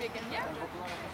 taken, yeah.